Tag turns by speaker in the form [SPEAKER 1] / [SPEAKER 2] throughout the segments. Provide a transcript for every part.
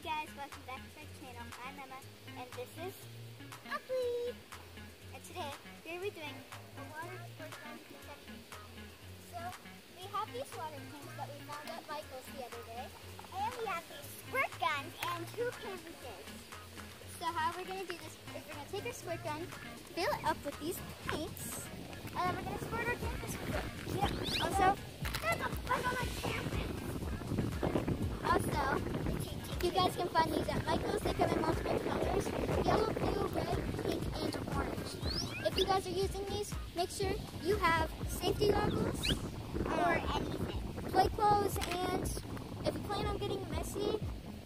[SPEAKER 1] Hey guys, welcome back to our channel. I'm Emma, and this is Ugly. And today, we're doing a water gun protection. So, we have these water tanks that we found at Michael's the other day, and we have these squirt guns and two canvases. So how we're going to do this is we're going to take our squirt gun, fill it up with these paints, and then we're going to squirt our canvas with it. Also, there's a bug on canvas. You guys can find these at Michael's. They come in multiple colors, yellow, blue, red, pink, and orange. If you guys are using these, make sure you have safety goggles or anything. Play clothes, and if you plan on getting messy,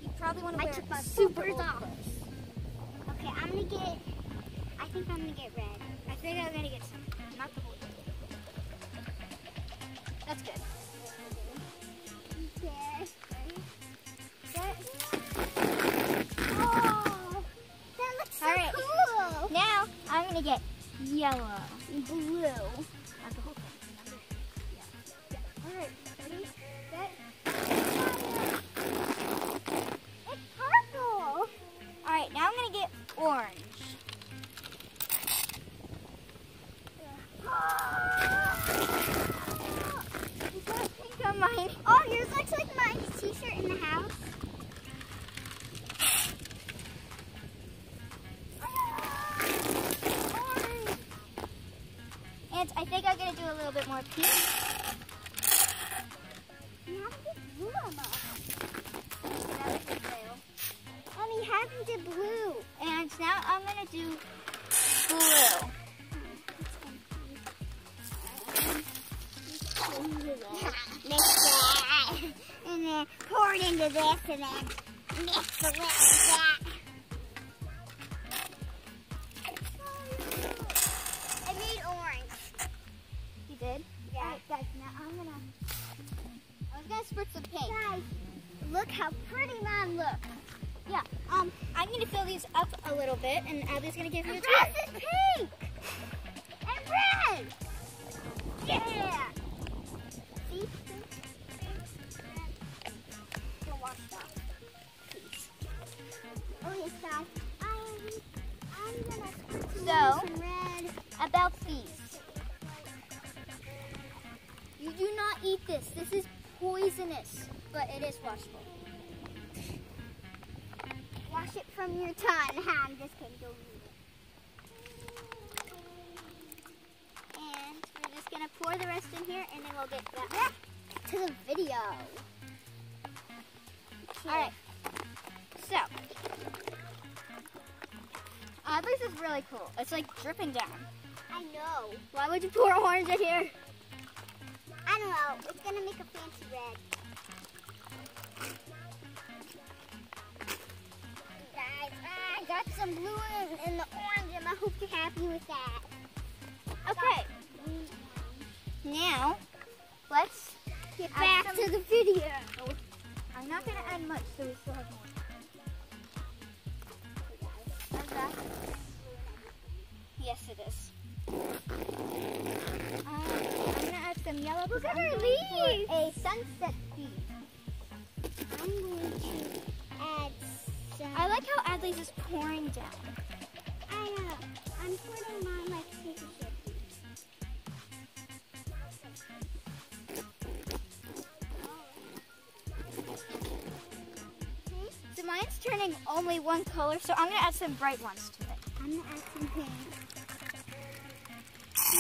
[SPEAKER 1] you probably want to wear super
[SPEAKER 2] off. Okay, I'm gonna get. I think I'm gonna get red.
[SPEAKER 1] I think I'm gonna get some, not the whole. That's good. Get yellow.
[SPEAKER 2] Blue.
[SPEAKER 1] Bit more pink.
[SPEAKER 2] Now get blue on us.
[SPEAKER 1] That was the blue.
[SPEAKER 2] Mommy, having the blue.
[SPEAKER 1] And now I'm gonna do blue.
[SPEAKER 2] And then pour it into this and then mix it with that. I
[SPEAKER 1] was gonna spritz some pink.
[SPEAKER 2] Guys, look how pretty mine looks.
[SPEAKER 1] Yeah. Um, I'm gonna fill these up a little bit, and Abby's gonna give you a tour.
[SPEAKER 2] this is pink. And red. Yeah. See? Don't wash. Please. Oh yes, guys. I'm, I'm gonna
[SPEAKER 1] So-
[SPEAKER 2] some red.
[SPEAKER 1] About these. You do not eat this. This is poisonous, but it is washable.
[SPEAKER 2] Wash it from your tongue. I'm just kidding. Don't eat it.
[SPEAKER 1] And we're just gonna pour the rest in here, and then we'll get back to the video. All right. So, uh, this is really cool. It's like dripping down.
[SPEAKER 2] I know.
[SPEAKER 1] Why would you pour orange in here?
[SPEAKER 2] I don't know. It's gonna make a fancy red. Guys, I got some blue and, and the orange, and I hope you're happy with that.
[SPEAKER 1] Okay. Now, let's
[SPEAKER 2] Get back to the video.
[SPEAKER 1] I'm not gonna add much, so we still have more. Yes, it is. Um, I'm gonna
[SPEAKER 2] Look at
[SPEAKER 1] I'm
[SPEAKER 2] her
[SPEAKER 1] going
[SPEAKER 2] leaves.
[SPEAKER 1] A sunset.
[SPEAKER 2] I'm going to add some.
[SPEAKER 1] I like how Adley's is pouring down.
[SPEAKER 2] I know. I'm like super shit.
[SPEAKER 1] So mine's turning only one color, so I'm gonna add some bright ones to it.
[SPEAKER 2] I'm gonna add some pink.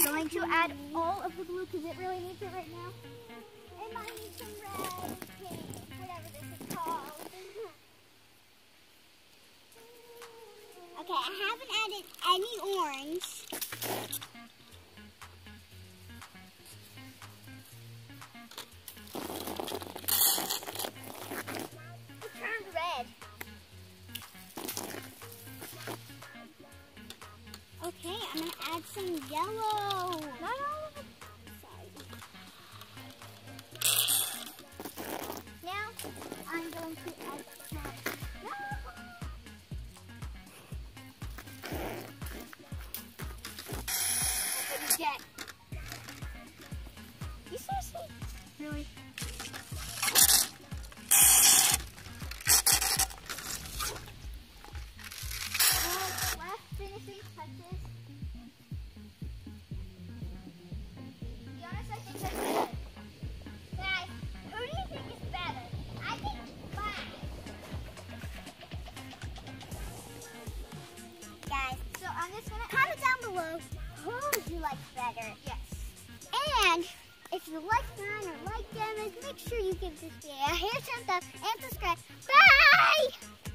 [SPEAKER 1] Going to add all of the blue because it really needs it right now.
[SPEAKER 2] Some red, pink, whatever this is called. Okay, I haven't added any orange. Some yellow.
[SPEAKER 1] Not all of. Now, I'm going to add some. You seriously? Really?
[SPEAKER 2] Better.
[SPEAKER 1] Yes.
[SPEAKER 2] And if you like mine or like them, make sure you give this video a hair thumbs up and subscribe. Bye!